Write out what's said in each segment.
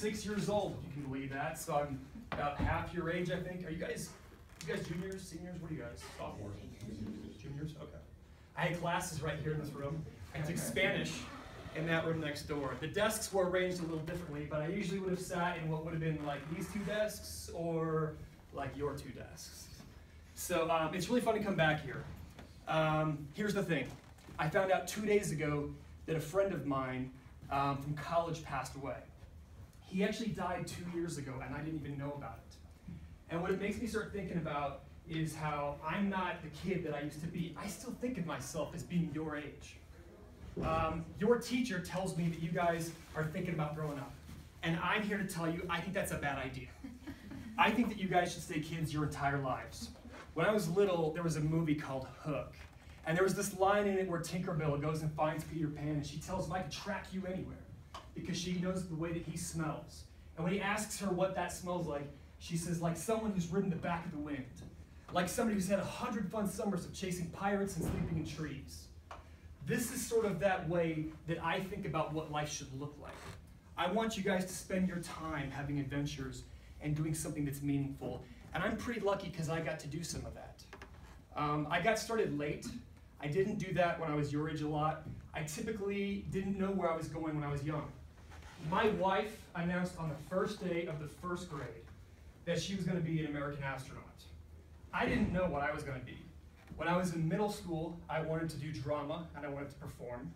26 years old, you can believe that. So I'm about half your age, I think. Are you guys, you guys juniors, seniors? What are you guys? Sophomores? Juniors? Okay. I had classes right here in this room. I took Spanish in that room next door. The desks were arranged a little differently, but I usually would have sat in what would have been like these two desks or like your two desks. So um, it's really fun to come back here. Um, here's the thing. I found out two days ago that a friend of mine um, from college passed away. He actually died two years ago, and I didn't even know about it. And what it makes me start thinking about is how I'm not the kid that I used to be. I still think of myself as being your age. Um, your teacher tells me that you guys are thinking about growing up. And I'm here to tell you, I think that's a bad idea. I think that you guys should stay kids your entire lives. When I was little, there was a movie called Hook. And there was this line in it where Tinkerbell goes and finds Peter Pan, and she tells him, I can track you anywhere, because she knows the way that he smells. And when he asks her what that smells like, she says, like someone who's ridden the back of the wind, like somebody who's had a hundred fun summers of chasing pirates and sleeping in trees. This is sort of that way that I think about what life should look like. I want you guys to spend your time having adventures and doing something that's meaningful. And I'm pretty lucky because I got to do some of that. Um, I got started late. I didn't do that when I was your age a lot. I typically didn't know where I was going when I was young. My wife announced on the first day of the first grade that she was going to be an American astronaut. I didn't know what I was going to be. When I was in middle school, I wanted to do drama and I wanted to perform.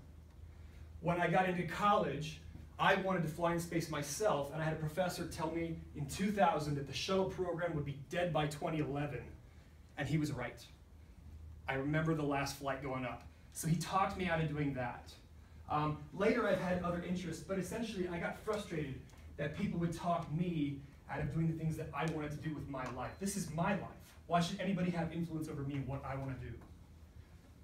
When I got into college, I wanted to fly in space myself, and I had a professor tell me in 2000 that the shuttle program would be dead by 2011, and he was right. I remember the last flight going up. So he talked me out of doing that. Um, later, I've had other interests, but essentially, I got frustrated that people would talk me out of doing the things that I wanted to do with my life. This is my life. Why should anybody have influence over me and what I want to do?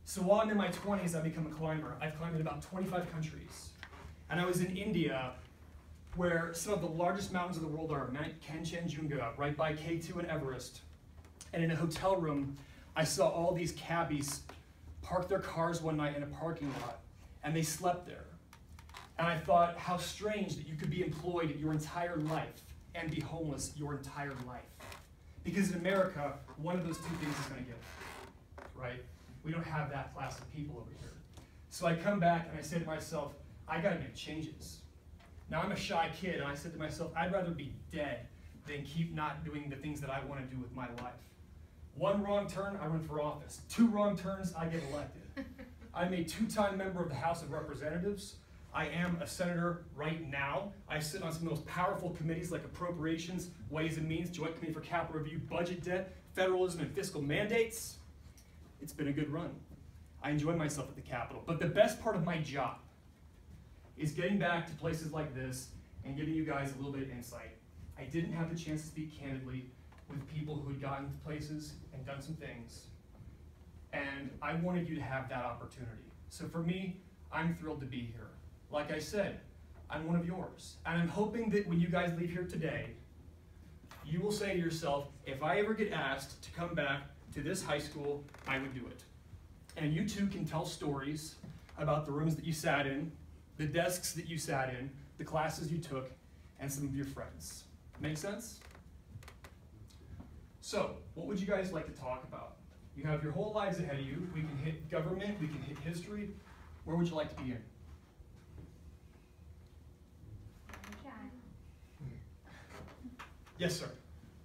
So while I'm in my 20s, I become a climber. I've climbed in about 25 countries. And I was in India, where some of the largest mountains of the world are Mount Kanchenjunga, right by K2 and Everest. And in a hotel room, I saw all these cabbies park their cars one night in a parking lot, and they slept there. And I thought, how strange that you could be employed your entire life and be homeless your entire life. Because in America, one of those two things is going to give, right? We don't have that class of people over here. So I come back and I say to myself, I got to make changes. Now I'm a shy kid, and I said to myself, I'd rather be dead than keep not doing the things that I want to do with my life. One wrong turn, I run for office. Two wrong turns, I get elected. I'm a two-time member of the House of Representatives. I am a senator right now. I sit on some of the most powerful committees like Appropriations, Ways and Means, Joint Committee for Capital Review, Budget Debt, Federalism, and Fiscal Mandates. It's been a good run. I enjoy myself at the Capitol. But the best part of my job is getting back to places like this and giving you guys a little bit of insight. I didn't have the chance to speak candidly with people who had gotten to places and done some things, and I wanted you to have that opportunity. So for me, I'm thrilled to be here. Like I said, I'm one of yours, and I'm hoping that when you guys leave here today, you will say to yourself, if I ever get asked to come back to this high school, I would do it. And you too can tell stories about the rooms that you sat in, the desks that you sat in, the classes you took, and some of your friends. Make sense? So, what would you guys like to talk about? You have your whole lives ahead of you. We can hit government, we can hit history. Where would you like to begin? Yes, sir.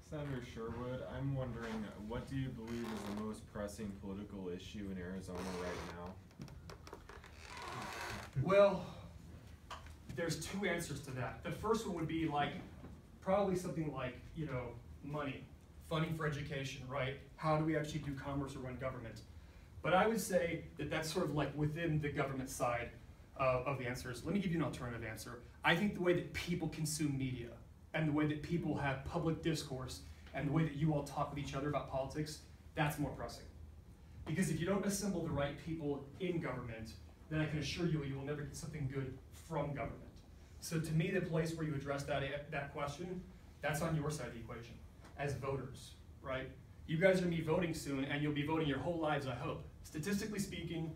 Senator Sherwood, I'm wondering, what do you believe is the most pressing political issue in Arizona right now? Well, there's two answers to that. The first one would be like, probably something like, you know, money, funding for education, right? How do we actually do commerce or run government? But I would say that that's sort of like within the government side uh, of the answers. Let me give you an alternative answer. I think the way that people consume media and the way that people have public discourse and the way that you all talk with each other about politics, that's more pressing. Because if you don't assemble the right people in government, then I can assure you you will never get something good from government. So to me, the place where you address that, that question, that's on your side of the equation, as voters, right? You guys are gonna be voting soon, and you'll be voting your whole lives, I hope. Statistically speaking,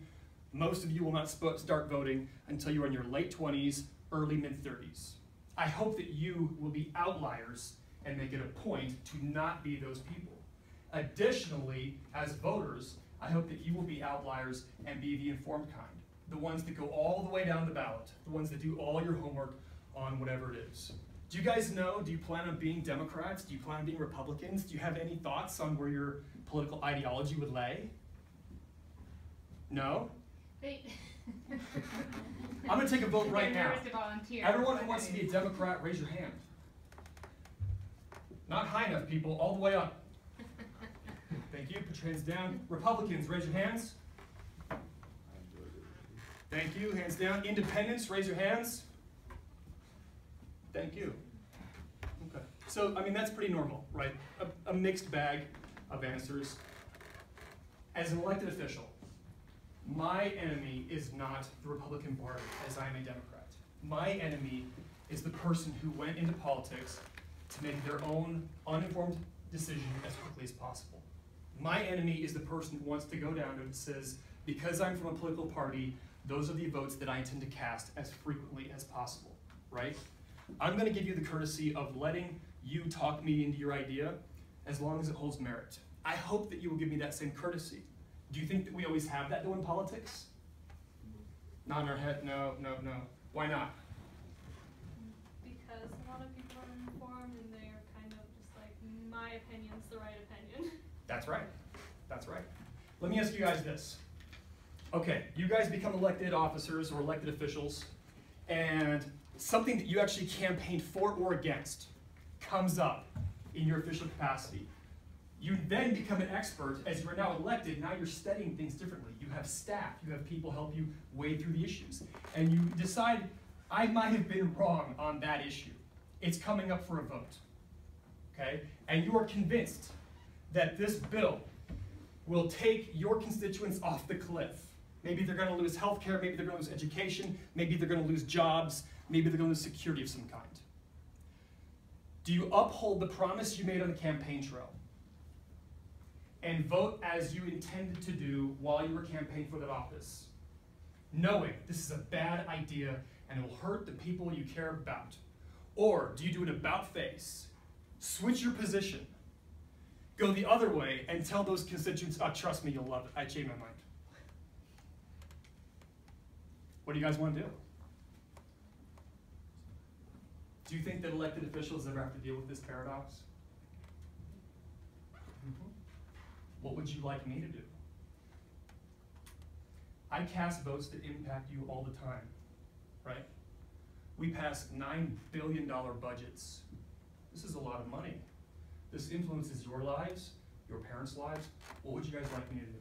most of you will not start voting until you're in your late 20s, early mid 30s. I hope that you will be outliers and make it a point to not be those people. Additionally, as voters, I hope that you will be outliers and be the informed kind. The ones that go all the way down the ballot, the ones that do all your homework on whatever it is. Do you guys know, do you plan on being Democrats? Do you plan on being Republicans? Do you have any thoughts on where your political ideology would lay? No? Wait. I'm gonna take a vote right now. to. Everyone who wants to be a Democrat, raise your hand. Not high enough, people, all the way up. Thank you, put your hands down. Republicans, raise your hands. Thank you, hands down. Independents, raise your hands. Thank you. Okay, so, I mean, that's pretty normal, right? A, a mixed bag of answers. As an elected official, my enemy is not the Republican Party, as I am a Democrat. My enemy is the person who went into politics to make their own uninformed decision as quickly as possible. My enemy is the person who wants to go down and says, because I'm from a political party, those are the votes that I intend to cast as frequently as possible, right? I'm gonna give you the courtesy of letting you talk me into your idea as long as it holds merit. I hope that you will give me that same courtesy. Do you think that we always have that though in politics? Not in our head, no, no, no. Why not? Because a lot of people are informed and they're kind of just like, my opinion's the right opinion. That's right. That's right. Let me ask you guys this. Okay, you guys become elected officers or elected officials, and something that you actually campaigned for or against comes up in your official capacity. You then become an expert as you are now elected. Now you're studying things differently. You have staff, you have people help you wade through the issues. And you decide, I might have been wrong on that issue. It's coming up for a vote. Okay? And you are convinced that this bill will take your constituents off the cliff. Maybe they're going to lose health care, maybe they're going to lose education, maybe they're going to lose jobs, maybe they're going to security of some kind. Do you uphold the promise you made on the campaign trail and vote as you intended to do while you were campaigning for that office, knowing this is a bad idea and it will hurt the people you care about? Or do you do an about face, switch your position, go the other way, and tell those constituents, oh, trust me, you'll love it. I changed my mind. What do you guys want to do? Do you think that elected officials ever have to deal with this paradox? Mm-hmm. What would you like me to do? I cast votes that impact you all the time, right? We pass $9 billion budgets. This is a lot of money. This influences your lives, your parents' lives. What would you guys like me to do?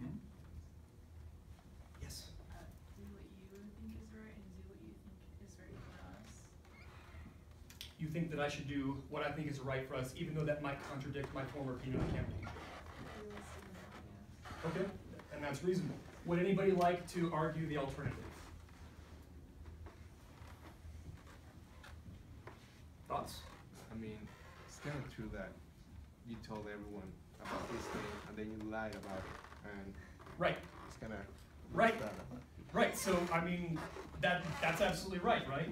Hmm? Yes. Uh, do what you think is right and do what you think is right for us. You think that I should do what I think is right for us, even though that might contradict my former opinion on the campaign. Okay, and that's reasonable. Would anybody like to argue the alternative? Thoughts? I mean, it's kind of true that you told everyone about this thing and then you lied about it, and Right, it's kind of Right. right. So I mean, that that's absolutely right, right?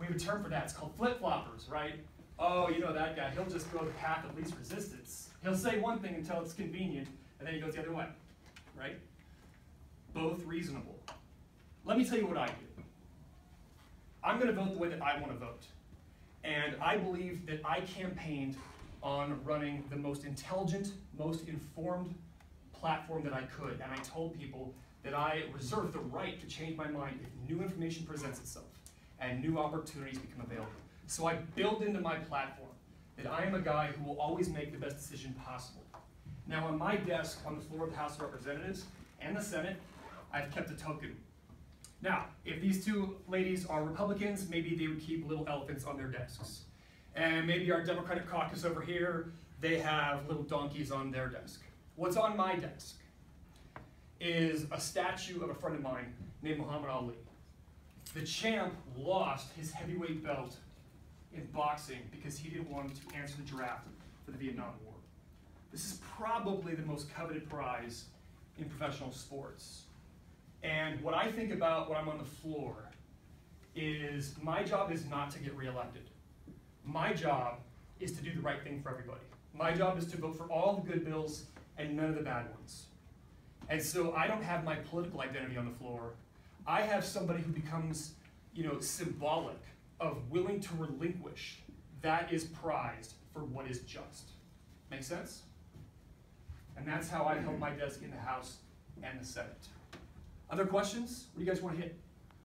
We have a term for that. It's called flip floppers, right? Oh, you know that guy. He'll just go the path of least resistance. He'll say one thing until it's convenient, and then he goes the other way, right? Both reasonable. Let me tell you what I do. I'm going to vote the way that I want to vote. And I believe that I campaigned on running the most intelligent, most informed platform that I could. And I told people that I reserve the right to change my mind if new information presents itself and new opportunities become available. So I build into my platform that I am a guy who will always make the best decision possible. Now, on my desk on the floor of the House of Representatives and the Senate, I've kept a token now, if these two ladies are Republicans, maybe they would keep little elephants on their desks. And maybe our Democratic caucus over here, they have little donkeys on their desk. What's on my desk is a statue of a friend of mine named Muhammad Ali. The champ lost his heavyweight belt in boxing because he didn't want to answer the draft for the Vietnam War. This is probably the most coveted prize in professional sports. And what I think about when I'm on the floor is my job is not to get reelected. My job is to do the right thing for everybody. My job is to vote for all the good bills and none of the bad ones. And so I don't have my political identity on the floor. I have somebody who becomes, you know, symbolic of willing to relinquish. That is prized for what is just. Make sense? And that's how I held my desk in the House and the Senate. Other questions? What do you guys want to hit?